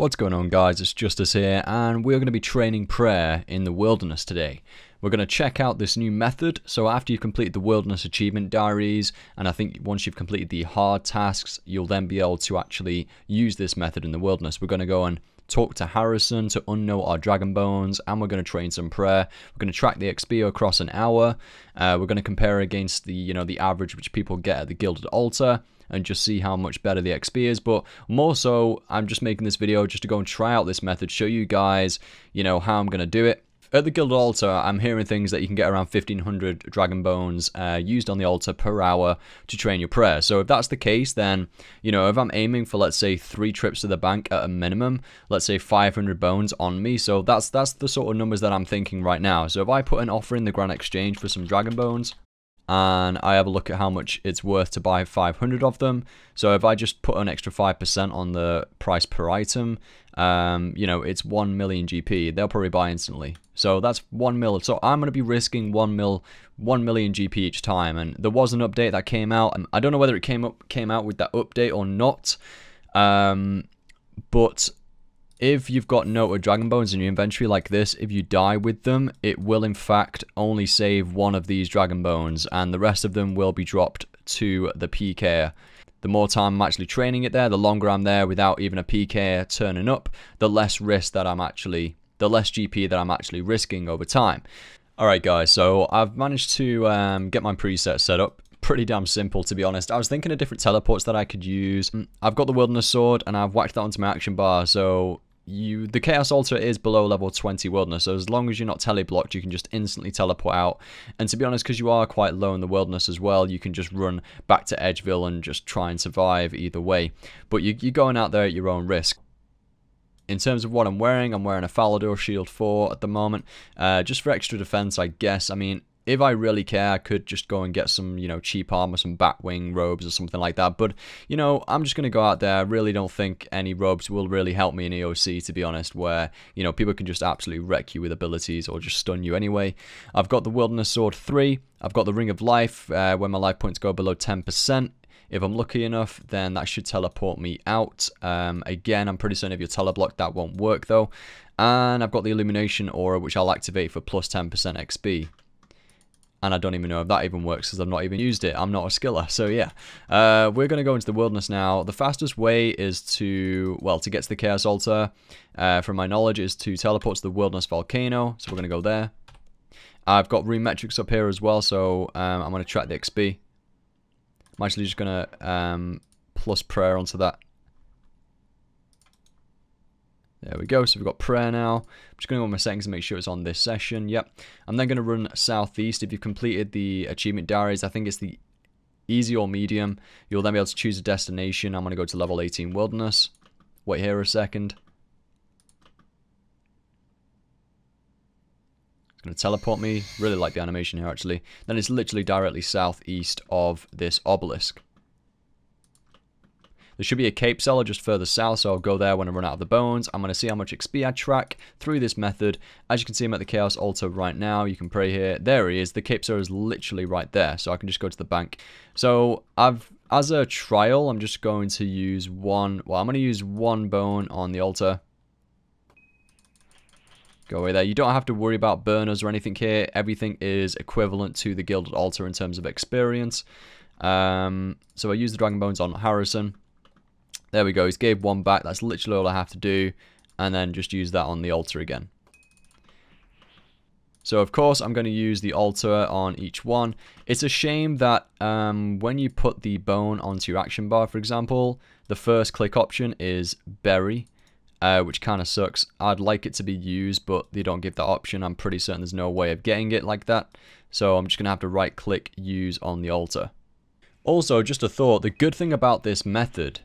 What's going on guys, it's Justice here and we're going to be training prayer in the wilderness today. We're going to check out this new method, so after you've completed the wilderness achievement diaries and I think once you've completed the hard tasks you'll then be able to actually use this method in the wilderness. We're going to go and talk to Harrison to unnote our dragon bones, and we're going to train some prayer. We're going to track the XP across an hour. Uh, we're going to compare against the you know the average which people get at the Gilded Altar, and just see how much better the XP is. But more so, I'm just making this video just to go and try out this method, show you guys, you know, how I'm going to do it. At the Gilded Altar, I'm hearing things that you can get around 1500 Dragon Bones uh, used on the altar per hour to train your prayer. So if that's the case, then, you know, if I'm aiming for, let's say, three trips to the bank at a minimum, let's say 500 bones on me, so that's that's the sort of numbers that I'm thinking right now. So if I put an offer in the Grand Exchange for some Dragon Bones, and I have a look at how much it's worth to buy 500 of them. So if I just put an extra 5% on the price per item, um, you know, it's 1 million GP. They'll probably buy instantly. So that's 1 mil. So I'm going to be risking 1 mil, 1 million GP each time. And there was an update that came out. And I don't know whether it came up came out with that update or not. Um, but if you've got noted Dragon Bones in your inventory like this, if you die with them, it will in fact only save one of these Dragon Bones, and the rest of them will be dropped to the PK. The more time I'm actually training it there, the longer I'm there without even a PK turning up, the less risk that I'm actually, the less GP that I'm actually risking over time. Alright guys, so I've managed to um, get my preset set up pretty damn simple to be honest. I was thinking of different teleports that I could use. I've got the Wilderness Sword and I've whacked that onto my action bar so you the Chaos Altar is below level 20 Wilderness, so as long as you're not tele-blocked, you can just instantly teleport out. And to be honest, because you are quite low in the Wilderness as well, you can just run back to Edgeville and just try and survive either way. But you, you're going out there at your own risk. In terms of what I'm wearing, I'm wearing a Falador Shield 4 at the moment, uh, just for extra defense, I guess. I mean, if I really care, I could just go and get some, you know, cheap armor, some Batwing robes or something like that. But, you know, I'm just going to go out there. I really don't think any robes will really help me in EOC, to be honest, where, you know, people can just absolutely wreck you with abilities or just stun you anyway. I've got the Wilderness Sword 3. I've got the Ring of Life, uh, where my life points go below 10%. If I'm lucky enough, then that should teleport me out. Um, again, I'm pretty certain if you're teleblocked, that won't work though. And I've got the Illumination Aura, which I'll activate for plus 10% XP and I don't even know if that even works because I've not even used it. I'm not a skiller, so yeah. Uh, we're going to go into the wilderness now. The fastest way is to, well, to get to the Chaos Altar, uh, from my knowledge, is to teleport to the Wilderness Volcano, so we're going to go there. I've got rune metrics up here as well, so um, I'm going to track the XP. I'm actually just going to um, plus prayer onto that there we go. So we've got prayer now. I'm just going to go on my settings and make sure it's on this session. Yep. I'm then going to run southeast. If you've completed the achievement diaries, I think it's the easy or medium. You'll then be able to choose a destination. I'm going to go to level 18 wilderness. Wait here a second. It's going to teleport me. Really like the animation here actually. Then it's literally directly southeast of this obelisk. There should be a cape seller just further south, so I'll go there when I run out of the bones. I'm going to see how much XP I track through this method. As you can see, I'm at the Chaos Altar right now. You can pray here. There he is. The cape seller is literally right there, so I can just go to the bank. So I've, as a trial, I'm just going to use one, well, I'm going to use one bone on the altar. Go away there. You don't have to worry about burners or anything here. Everything is equivalent to the Gilded Altar in terms of experience. Um, so I use the Dragon Bones on Harrison. There we go, he's gave one back. That's literally all I have to do. And then just use that on the altar again. So of course I'm going to use the altar on each one. It's a shame that um, when you put the bone onto your action bar, for example, the first click option is bury, uh, which kind of sucks. I'd like it to be used, but they don't give that option. I'm pretty certain there's no way of getting it like that. So I'm just going to have to right click use on the altar. Also, just a thought, the good thing about this method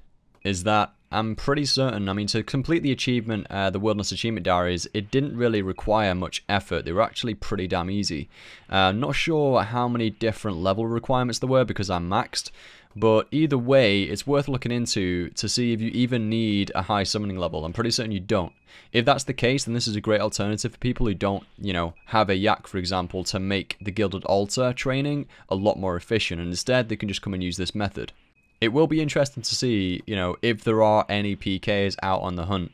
is that I'm pretty certain, I mean, to complete the achievement, uh, the Wilderness Achievement Diaries, it didn't really require much effort. They were actually pretty damn easy. Uh, not sure how many different level requirements there were because I'm maxed, but either way, it's worth looking into to see if you even need a high summoning level. I'm pretty certain you don't. If that's the case, then this is a great alternative for people who don't, you know, have a yak, for example, to make the Gilded Altar training a lot more efficient, and instead they can just come and use this method it will be interesting to see, you know, if there are any PKs out on the hunt.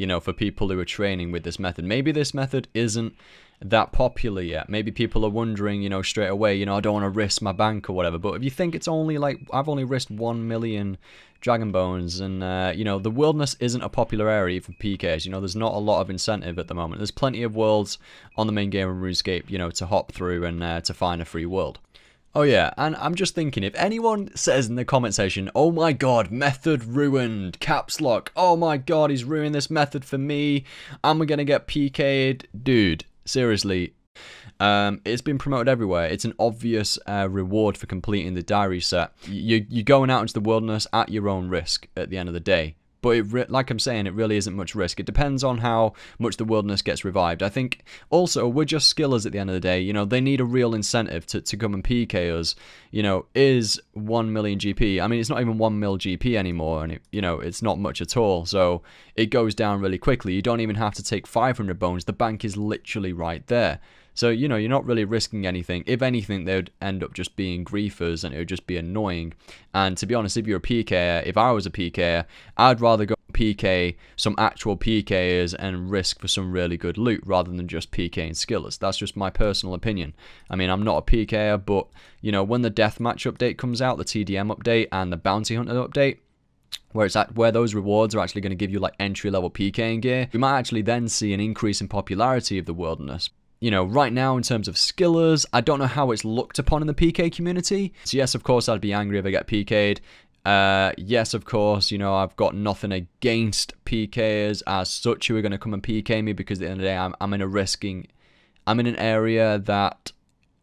you know, for people who are training with this method. Maybe this method isn't that popular yet. Maybe people are wondering, you know, straight away, you know, I don't want to risk my bank or whatever. But if you think it's only like, I've only risked 1 million Dragon Bones, and, uh, you know, the wilderness isn't a popular area for PKs. You know, there's not a lot of incentive at the moment. There's plenty of worlds on the main game of RuneScape, you know, to hop through and uh, to find a free world. Oh yeah, and I'm just thinking, if anyone says in the comment section, oh my god, method ruined, caps lock, oh my god, he's ruined this method for me, I'm gonna get PK'd, dude, seriously, um, it's been promoted everywhere. It's an obvious uh, reward for completing the diary set. You, you're going out into the wilderness at your own risk at the end of the day. But it, like I'm saying, it really isn't much risk. It depends on how much the wilderness gets revived. I think also we're just skillers at the end of the day. You know, they need a real incentive to, to come and PK us. You know, is 1 million GP. I mean, it's not even 1 mil GP anymore. And, it, you know, it's not much at all. So it goes down really quickly. You don't even have to take 500 bones. The bank is literally right there. So, you know, you're not really risking anything. If anything, they would end up just being griefers and it would just be annoying. And to be honest, if you're a PKer, if I was a PKer, I'd rather go PK some actual PKers and risk for some really good loot rather than just PKing skillers. That's just my personal opinion. I mean, I'm not a PKer, but, you know, when the deathmatch update comes out, the TDM update and the bounty hunter update, where it's at where those rewards are actually going to give you like entry level PKing gear, we might actually then see an increase in popularity of the wilderness you know, right now in terms of skillers, I don't know how it's looked upon in the PK community. So yes, of course, I'd be angry if I get PK'd. Uh, yes, of course, you know, I've got nothing against PKers as such who are going to come and PK me because at the end of the day, I'm, I'm in a risking, I'm in an area that,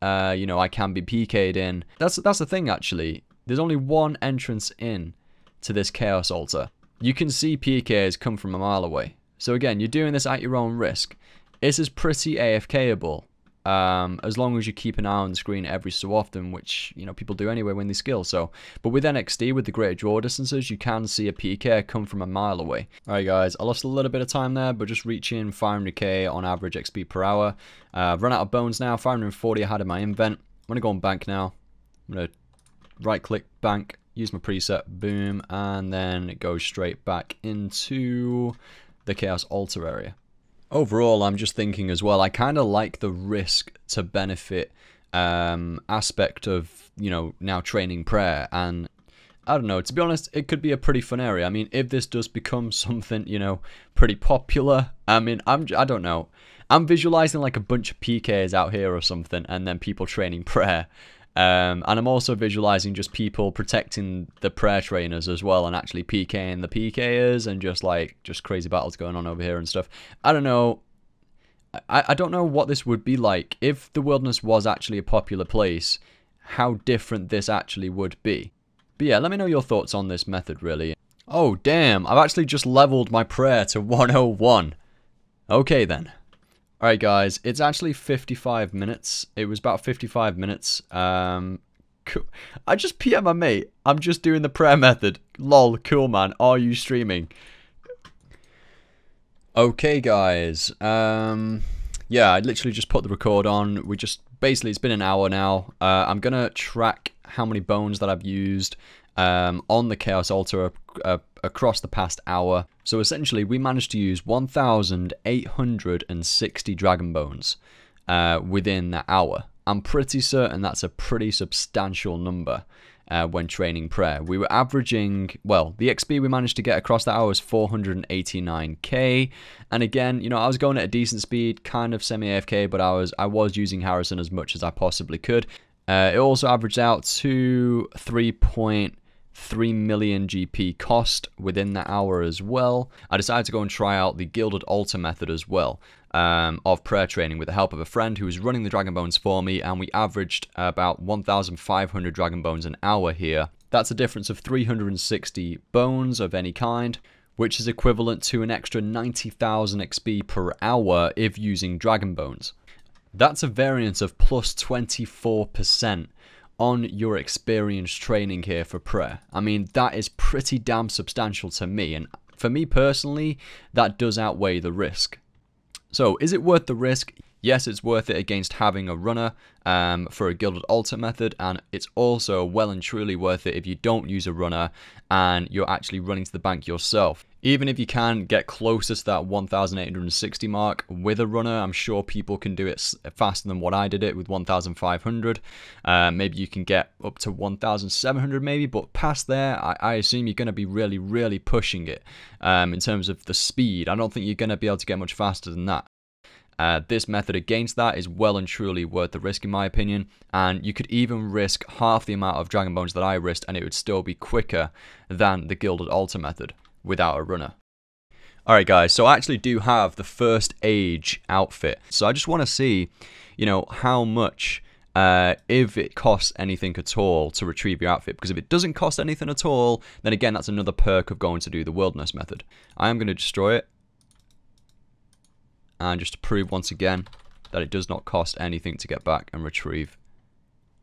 uh, you know, I can be PK'd in. That's, that's the thing, actually. There's only one entrance in to this Chaos Altar. You can see PKs come from a mile away. So again, you're doing this at your own risk. This is pretty AFKable. Um, as long as you keep an eye on the screen every so often, which you know people do anyway when they skill. So, but with NXT with the greater draw distances, you can see a PK come from a mile away. All right, guys, I lost a little bit of time there, but just reaching 500k on average XP per hour. Uh, I've run out of bones now. 540 I had in my invent. I'm gonna go on bank now. I'm gonna right click bank, use my preset, boom, and then go straight back into the Chaos Altar area. Overall, I'm just thinking as well, I kind of like the risk to benefit um, aspect of, you know, now training prayer. And I don't know, to be honest, it could be a pretty fun area. I mean, if this does become something, you know, pretty popular, I mean, I'm, I don't know. I'm visualizing like a bunch of PKs out here or something, and then people training prayer. Um, and I'm also visualizing just people protecting the prayer trainers as well and actually PKing the PKers and just like just crazy battles going on over here and stuff. I don't know. I, I don't know what this would be like if the wilderness was actually a popular place, how different this actually would be. But yeah, let me know your thoughts on this method really. Oh damn, I've actually just leveled my prayer to 101. Okay then. Alright guys, it's actually 55 minutes. It was about 55 minutes. Um, cool. I just PM my mate. I'm just doing the prayer method. Lol, cool man. Are you streaming? Okay guys. Um, yeah, I literally just put the record on. We just, basically it's been an hour now. Uh, I'm gonna track how many bones that I've used um, on the Chaos Altar uh, across the past hour. So essentially, we managed to use 1,860 Dragon Bones uh, within that hour. I'm pretty certain that's a pretty substantial number. Uh, when training prayer. We were averaging, well, the XP we managed to get across that hour was 489k. And again, you know, I was going at a decent speed, kind of semi AFK, but I was I was using Harrison as much as I possibly could. Uh, it also averaged out to 3. 3 million GP cost within that hour as well. I decided to go and try out the Gilded Altar method as well um, of prayer training with the help of a friend who was running the Dragon Bones for me, and we averaged about 1,500 Dragon Bones an hour here. That's a difference of 360 bones of any kind, which is equivalent to an extra 90,000 XP per hour if using Dragon Bones. That's a variance of plus 24% on your experience training here for prayer. I mean, that is pretty damn substantial to me, and for me personally, that does outweigh the risk. So, is it worth the risk? Yes, it's worth it against having a runner um, for a Gilded Altar method, and it's also well and truly worth it if you don't use a runner and you're actually running to the bank yourself. Even if you can get closer to that 1860 mark with a runner, I'm sure people can do it faster than what I did it with 1500. Uh, maybe you can get up to 1700 maybe, but past there, I, I assume you're going to be really, really pushing it um, in terms of the speed. I don't think you're going to be able to get much faster than that. Uh, this method against that is well and truly worth the risk in my opinion and you could even risk half the amount of dragon bones that I risked and it would still be quicker than the gilded altar method without a runner. Alright guys, so I actually do have the first age outfit. So I just want to see, you know, how much, uh, if it costs anything at all to retrieve your outfit. Because if it doesn't cost anything at all, then again, that's another perk of going to do the wilderness method. I am going to destroy it and just to prove once again that it does not cost anything to get back and retrieve.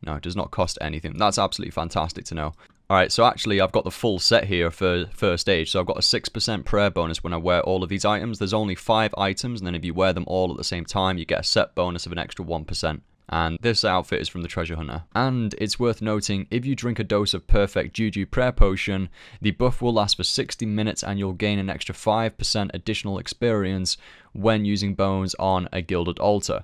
No, it does not cost anything. That's absolutely fantastic to know. Alright, so actually I've got the full set here for first age. So I've got a 6% prayer bonus when I wear all of these items. There's only 5 items, and then if you wear them all at the same time, you get a set bonus of an extra 1% and this outfit is from the treasure hunter. And it's worth noting, if you drink a dose of perfect Juju prayer potion, the buff will last for 60 minutes and you'll gain an extra 5% additional experience when using bones on a gilded altar.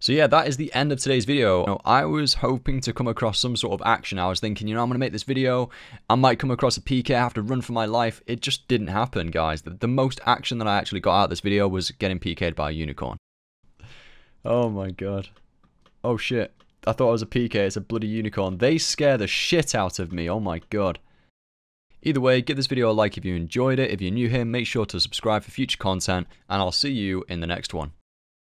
So yeah, that is the end of today's video. I was hoping to come across some sort of action. I was thinking, you know, I'm going to make this video. I might come across a PK, I have to run for my life. It just didn't happen, guys. The, the most action that I actually got out of this video was getting PK'd by a unicorn. Oh my god. Oh shit. I thought it was a PK, it's a bloody unicorn. They scare the shit out of me, oh my god. Either way, give this video a like if you enjoyed it. If you're new here, make sure to subscribe for future content, and I'll see you in the next one.